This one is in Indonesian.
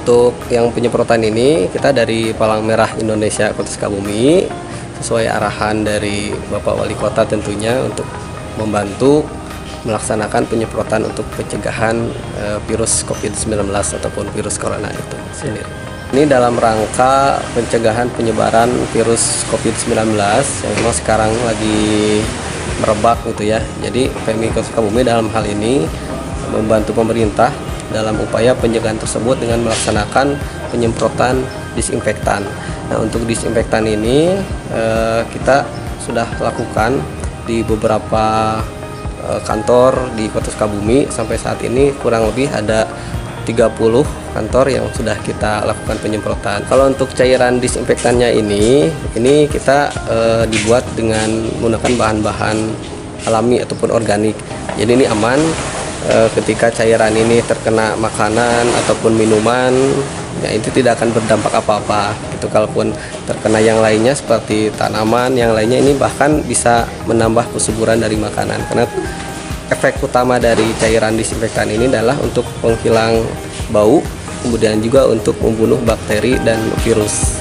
Untuk yang penyemprotan ini kita dari Palang Merah Indonesia Kota Sukabumi sesuai arahan dari Bapak Wali Kota tentunya untuk membantu melaksanakan penyemprotan untuk pencegahan eh, virus COVID-19 ataupun virus corona itu sendiri. Ini dalam rangka pencegahan penyebaran virus COVID-19 yang memang sekarang lagi merebak gitu ya. Jadi PMI Kota Sukabumi dalam hal ini membantu pemerintah dalam upaya pencegahan tersebut dengan melaksanakan penyemprotan disinfektan. Nah, untuk disinfektan ini eh, kita sudah lakukan di beberapa eh, kantor di Kota Sukabumi sampai saat ini kurang lebih ada 30 kantor yang sudah kita lakukan penyemprotan. Kalau untuk cairan disinfektannya ini, ini kita eh, dibuat dengan menggunakan bahan-bahan alami ataupun organik. Jadi ini aman eh, ketika cairan ini terkena makanan ataupun minuman, ya itu tidak akan berdampak apa-apa. Itu kalaupun terkena yang lainnya seperti tanaman, yang lainnya ini bahkan bisa menambah kesuburan dari makanan karena efek utama dari cairan disinfektan ini adalah untuk penghilang bau kemudian juga untuk membunuh bakteri dan virus